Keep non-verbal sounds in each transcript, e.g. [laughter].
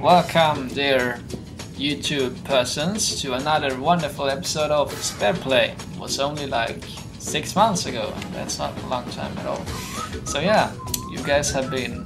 Welcome, dear YouTube persons, to another wonderful episode of Sped Play. It was only like six months ago. That's not a long time at all. So yeah, you guys have been,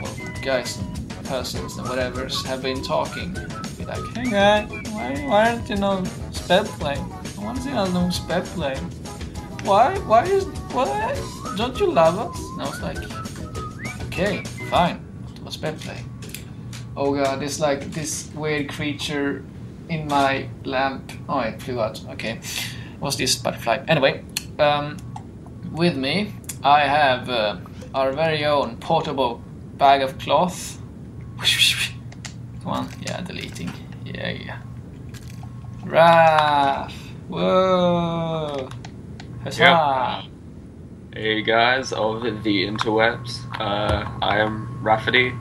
well, guys, persons, and whatever's have been talking. Be like, hey guy, why, why aren't you know Sped Play? I want to see no Sped Play. Why? Why is why? Don't you love us? And I was like, okay, fine. What's Sped Play? Oh god, it's like this weird creature in my lamp. Oh, it flew out. Okay. What's this butterfly? Anyway, um, with me, I have uh, our very own portable bag of cloth. Come on. Yeah, deleting. Yeah, yeah. Raph! Whoa! Huzzah! Hey guys of the interwebs, uh, I am Rafferty,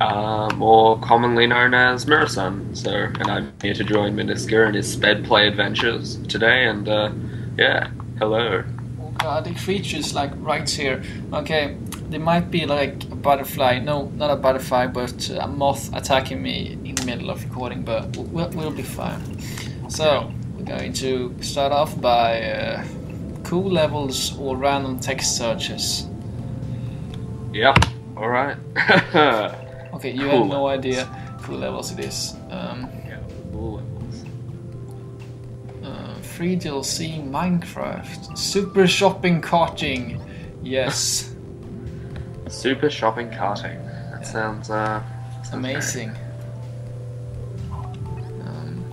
uh, more commonly known as Mirrorsun. So, and I'm here to join Mnniska in his sped play adventures today. And uh, yeah, hello. God, the creature's like right here. Okay, there might be like a butterfly. No, not a butterfly, but a moth attacking me in the middle of recording. But we'll, we'll be fine. So we're going to start off by uh, cool levels or random text searches. Yep. All right. [laughs] Okay, you Cool have no idea cool levels it is. Um, yeah, cool levels. uh, free DLC Minecraft. Super shopping carting. Yes, [laughs] Super shopping carting. That sounds uh, sounds amazing. Um,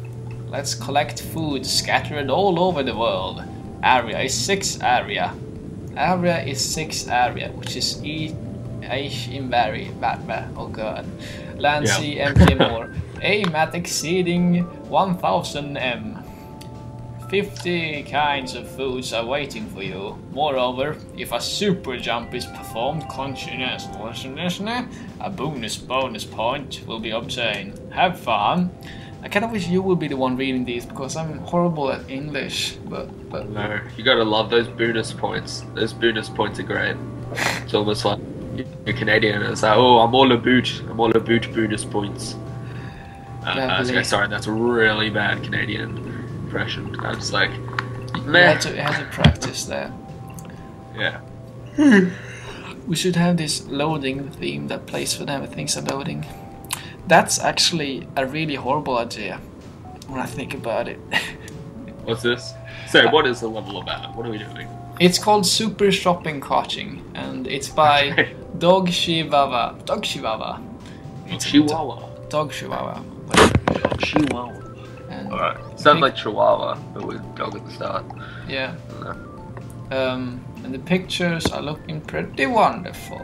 let's collect food scattered all over the world. Area is six area. Area is six area, which is E H in vary. Oh god. Land, Yeah. empty [laughs] more. Aim at exceeding 1000 m. 50 kinds of foods are waiting for you. Moreover, if a super jump is performed continuously, a bonus bonus point will be obtained. Have fun! I kind of wish you would be the one reading these because I'm horrible at English, but but No, you gotta love those bonus points. Those bonus points are great. It's almost like you're Canadian. It's like, oh, I'm all about, I'm all about bonus points. Uh, uh, okay, sorry, that's a really bad Canadian impression. I was like, you meh. had to, you had to practice that. Yeah. We should have this loading theme that plays whenever things are loading. That's actually a really horrible idea when I think about it. [laughs] What's this? So, what is the level about? What are we doing? It's called Super Shopping Carting, and it's by. Dog Chihuahua. Dog Chihuahua. Chihuahua. Dog Chihuahua. Chihuahua. And Alright. Sounds like Chihuahua, but with dog at the start. yeah. Um, and the pictures are looking pretty wonderful.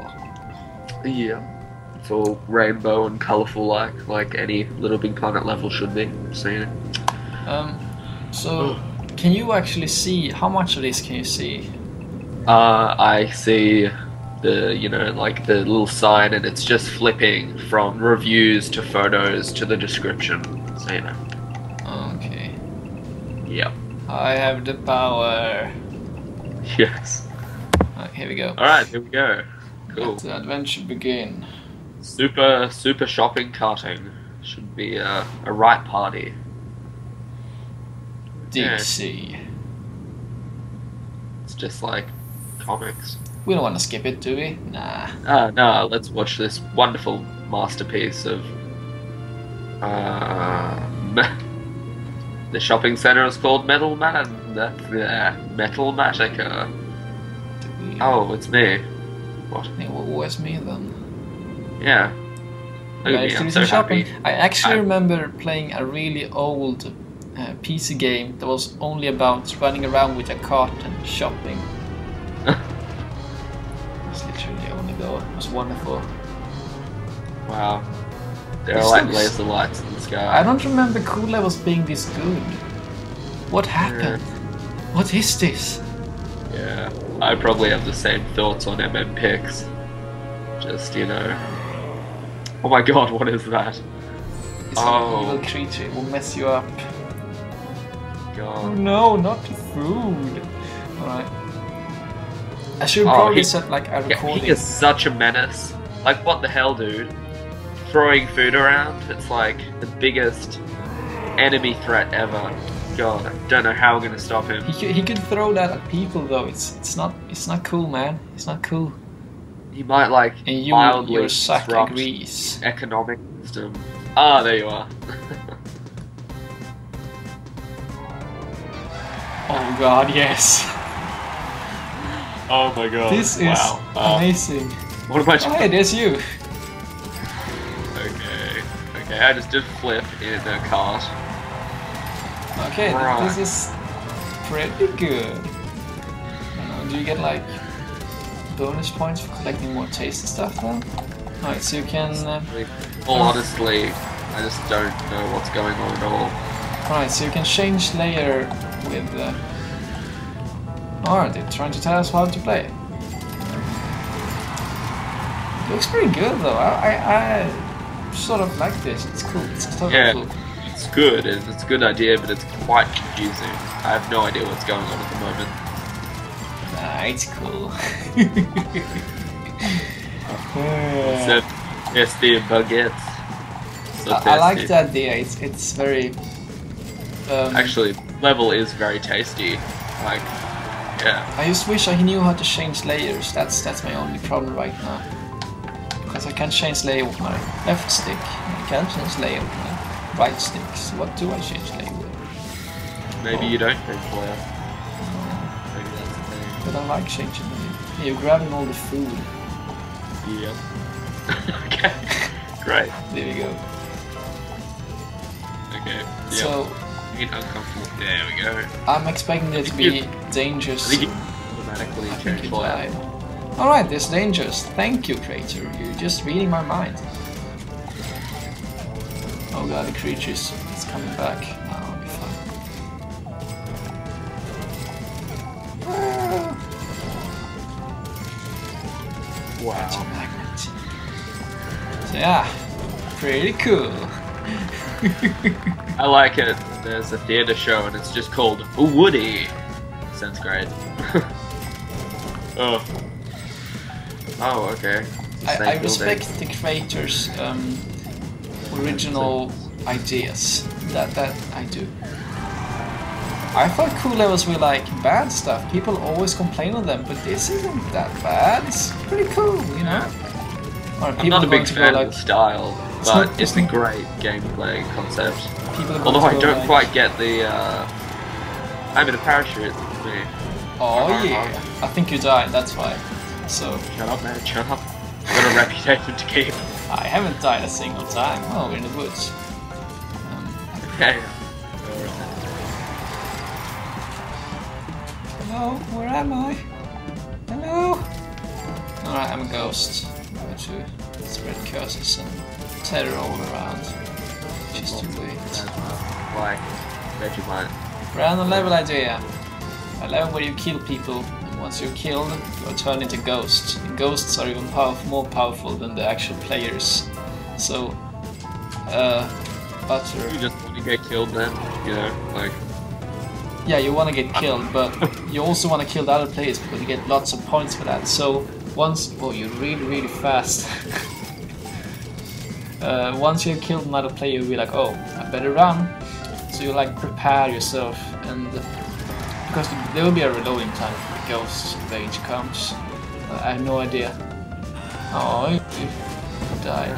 Yeah. It's all rainbow and colourful like like any Little Big Planet level should be. So, you know. Um, so, can you actually see how much of this can you see? Uh, I see the, you know, like the little sign, and it's just flipping from reviews to photos to the description. So, you know. Okay. Yep. I have the power. Yes. Here we go. Alright, here we go. Cool. Let the adventure begin. Super, super shopping carting. Should be a, a right party. Deep Yeah. It's just like comics. We don't want to skip it, do we? Nah. Ah, no, let's watch this wonderful masterpiece of. Uh, the shopping center is called Metal Man. Uh, Metal. We... Oh, it's me. What? Hey, what was me then? Yeah. Look at Guys, me, I'm do so shopping. happy. I actually I- remember playing a really old uh, PC game that was only about running around with a cart and shopping. Was wonderful. Wow. There This are like looks- laser lights in the sky. I don't remember cool levels being this good. What happened? What is this? Yeah. I probably have the same thoughts on MM Pix. Just, you know. Oh my god, what is that? It's Oh. an evil creature. It will mess you up. Oh God. no, not food. Alright. I should Oh, probably he- set like a recording. he is such a menace. Like, what the hell, dude? throwing food around. It's like the biggest enemy threat ever. God, I don't know how we're gonna stop him. He could, he could throw that at people though. It's it's not it's not cool, man. It's not cool. He might like And you mildly your sack agrees. economic system. Ah, there you are. [laughs] Oh god, yes. Oh my god. This is wow. Uh, amazing. what am I Oh, hey, there's you. Okay. Okay, I just did flip in the cart. Okay, Right. this is pretty good. Uh, do you get like bonus points for collecting more tasty stuff then? Alright, so you can. Uh, Well, honestly, I just don't know what's going on at all. Alright, so you can change layer with. Uh... Alright, they're trying to tell us how to play. looks pretty good though. I, I, I sort of like this. It's cool. It's totally Yeah. cool. It's good, it's it's a good idea, but it's quite confusing. I have no idea what's going on at the moment. Nah, it's cool. [laughs] So, yes, the baguettes. So I, I like the idea. It's it's very. Um, Actually, level is very tasty. Like, yeah. I just wish I knew how to change layers. That's that's my only problem right now. Because I can't change layer with my left stick. I can't change layer with my right stick. So what do I change layer with? Maybe Oh. you don't drink oil. Maybe that's the thing. But I like changing layer. Yeah, you're grabbing all the food. Yep. [laughs] okay. Great. There we go. Okay. Yep. So Get uncomfortable. There we go. I'm expecting there to be dangerous. I think you automatically change you Alright, there's dangers. Thank you, creator. You're just reading my mind. Oh god, the creature is coming back. Oh, I'll be fine. Ah, Wow. magnet. So yeah, pretty cool. I like it. There's a theatre show and it's just called Woody. Sounds great. [laughs] oh. Oh, okay. I, I respect the creators' um, original ideas. That that I do. I thought cool levels were like bad stuff. People always complain on them, but this isn't that bad. It's pretty cool, you know. Or I'm not a big fan go of the style, but it's a great gameplay concept. people. Are going Although I don't like, quite get the. Uh, I'm in a parachute. Oh yeah, I think you died. That's why. So Shut up, man. Shut up. I've got a [laughs] reputation to keep. I haven't died a single time. Oh, we're in the woods. Um, Okay. Hello, where am I? Hello? Alright, I'm a ghost. I'm going to spread curses and terror all around. Just too late. Why? Bet you might. Random level idea. I love where you kill people, and once you're killed, you are turned into ghosts. And ghosts are even pow- more powerful than the actual players. So, uh, utter. You just want to get killed then, you know, like. Yeah, you want to get killed, but [laughs] you also want to kill the other players because you get lots of points for that. So once, oh, you're really, really fast. [laughs] uh, once you killed another player, you'll be like, oh, I better run. So you like prepare yourself, and because there will be a reloading time if the ghost rage comes. Uh, I have no idea. Oh, you you died.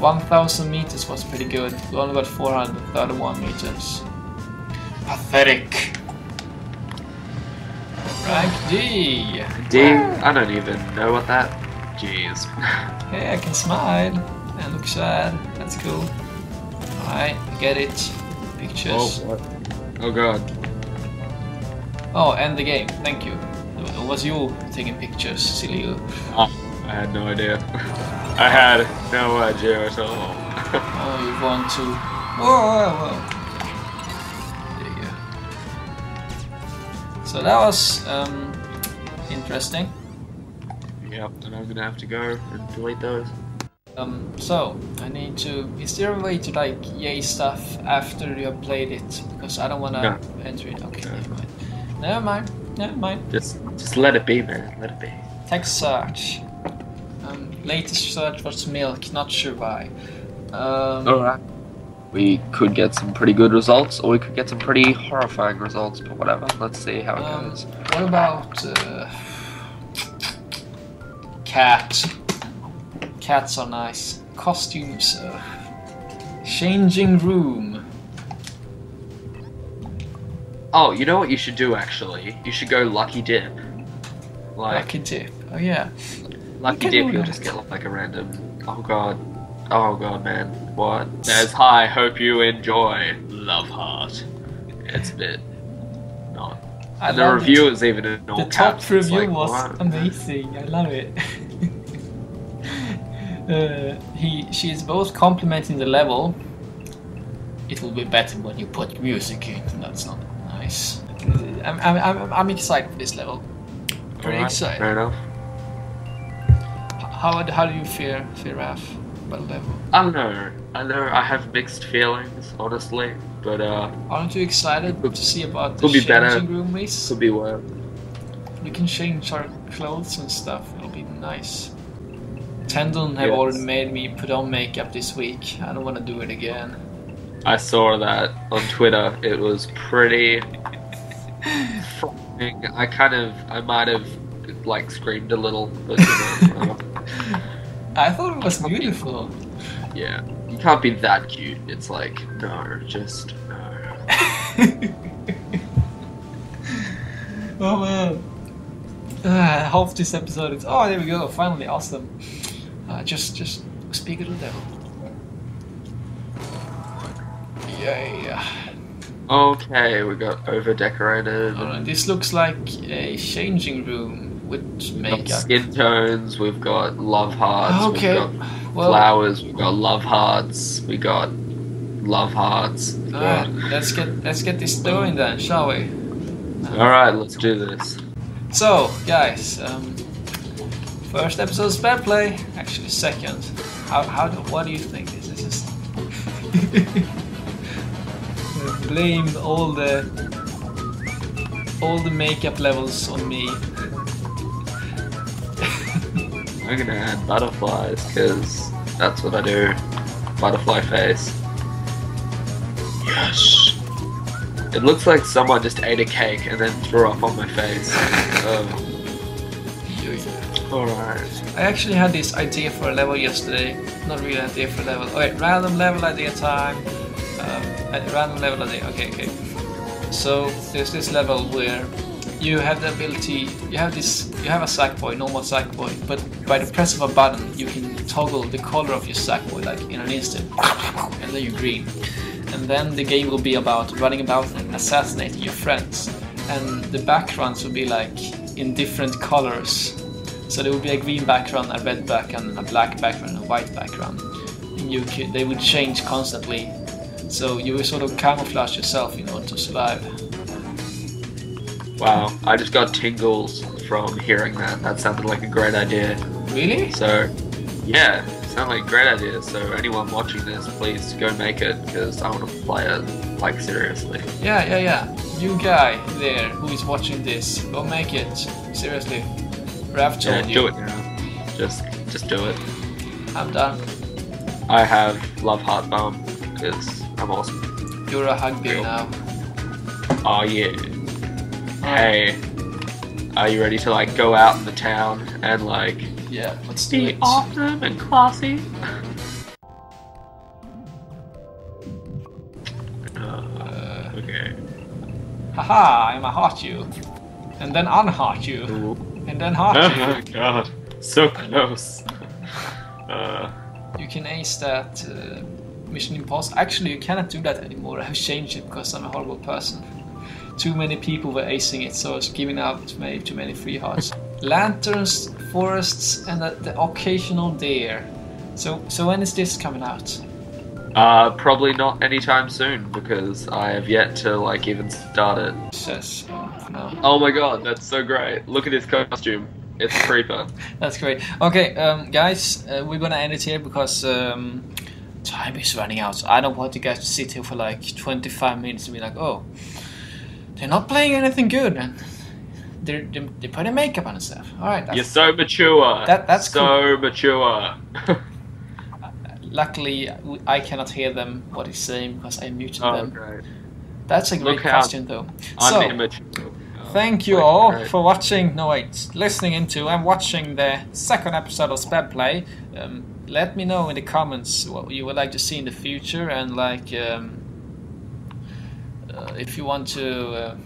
1,000 meters was pretty good. We only got 431 meters. Pathetic. Rank D. D? I don't even know what that. Jeez. [laughs] Hey, I can smile and look sad. That's cool. Alright, I get it. Pictures. what? Oh god. Oh, end the game. Thank you. It was you taking pictures, silly you. Oh, I had no idea. [laughs] I had no idea at all. Oh, you want to. Whoa, whoa. There you go. So that was um, interesting. yep, and I'm gonna have to go and delete those. Um, so I need to. Is there a way to like yay stuff after you have played it? Because I don't wanna No. enter it. Okay, No. never mind. Never mind. Never mind. Just, just let it be, man. Let it be. Text search. Um, latest search was milk, not sure why. Um, Alright. We could get some pretty good results, or we could get some pretty horrifying results, but whatever. Let's see how it Um, goes. What about uh, cat? Cats are nice. Costumes. Uh, changing room. Oh, you know what you should do actually? You should go Lucky Dip. Like, Lucky dip. Oh yeah. Lucky Dip, you'll just get like a random. Oh god. Oh god, man. What? There's hi, hope you enjoy. Love heart. It's a bit. Not. I And the review it. is even in all The caps. top review like, was what? amazing. I love it. [laughs] uh, he, she is both complimenting the level. It will be better when you put music in. That's not nice. I'm, I'm, I'm, I'm excited for this level. Pretty Alright, excited. Fair enough. How, how do you feel, feel Raf, about the level? I don't know. I know I have mixed feelings, honestly, but uh, Aren't you excited to see about the Could be changing better. room, Miss? could be worse. We can change our clothes and stuff. It'll be nice. Tendon have Yes. already made me put on makeup this week. I don't want to do it again. I saw that on Twitter. It was pretty. [laughs] I kind of, I might have like screamed a little, but you know, uh, I thought it was beautiful. yeah, you can't be that cute. It's like no, just no. [laughs] oh man. Uh, I hope this episode is. Oh, there we go. Finally, awesome. Uh, just, just speak of the devil. Yeah. Okay, we got over decorated. Alright, this looks like a changing room with We've got makeup. skin tones. We've got love hearts. Okay. We've got Well, flowers. We've got love hearts. We got love hearts. alright, let's get let's get this going then, shall we? All right, let's do this. So, guys, um, first episode of Sped Play. Actually, second. How, how do, what do you think? This is [laughs] just blame all the all the makeup levels on me. [laughs] I'm gonna add butterflies because that's what I do. Butterfly face. Yes. It looks like someone just ate a cake and then threw up on my face. [laughs] oh, Alright. I actually had this idea for a level yesterday. Not really an idea for a level. Wait, random level idea time. Um, random level idea. Okay, okay. So there's this level where you have the ability. You have this. You have a Sackboy, normal Sackboy, but by the press of a button, you can toggle the color of your Sackboy like in an instant, and then you're green. And then the game will be about running about and assassinating your friends. And the backgrounds will be like in different colors. So there would be a green background, a red background, a black background, and a white background. And you could, they would change constantly. So you would sort of camouflage yourself in order to survive. Wow, I just got tingles from hearing that. That sounded like a great idea. Really? So, yeah, sounded like a great idea. So, anyone watching this, please go make it because I want to play it, like, seriously. Yeah, yeah, yeah. You guy there who is watching this, go make it. Seriously. Raph Yeah, told you. do it now. Just, just do it. I'm done. I have love heart bomb because I'm awesome. You're a hug bear now. Oh yeah. Hey, are you ready to like go out in the town and like Yeah, let's do be it. awesome and classy? Uh, Uh, okay. haha, I'm a heart you. And then unheart you. Ooh. And then heart Oh my god, so close. [laughs] Uh, You can ace that uh, Mission Impossible. Actually, you cannot do that anymore. [laughs] I've changed it because I'm a horrible person. Too many people were acing it, so I was giving out maybe too many free hearts. [laughs] Lanterns, forests, and the, the occasional deer. So, so when is this coming out? uh, probably not anytime soon because I have yet to like even start it. Says uh. Oh my god, that's so great! Look at his costume. It's a creeper. [laughs] That's great. Okay, um, guys, uh, we're gonna end it here because um, time is running out. I don't want you guys to sit here for like 25 minutes and be like, oh, they're not playing anything good, and they're, they're they're putting makeup on and stuff. All right, You're so mature. That- that's so mature. [laughs] luckily I cannot hear them what he's saying because I muted oh, them. great. That's a great Look question though. I'm So- immature. Thank you all for watching. No wait, listening into and watching the second episode of Sped Play. Um, let me know in the comments what you would like to see in the future and like um, uh, if you want to. Uh,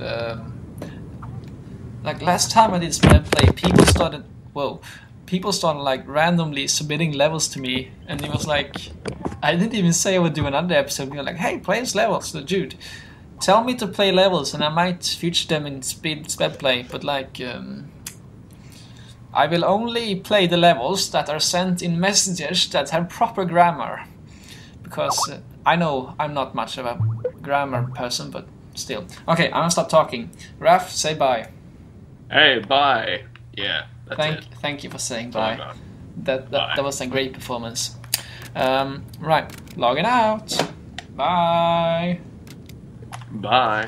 um like last time I did Sped Play, people started. Whoa. People started like randomly submitting levels to me, and it was like, I didn't even say I would do another episode. You're like, hey, play this levels, so dude tell me to play levels and I might feature them in speed sped play, but like um, I will only play the levels that are sent in messages that have proper grammar. Because uh, I know I'm not much of a grammar person, but still. Okay, I'm gonna stop talking. Raf, say bye. Hey, bye. Yeah, thank it. thank you for saying Bye, bye. bye. That, that Bye. that was a great performance. Um, right, logging out. Bye. Bye.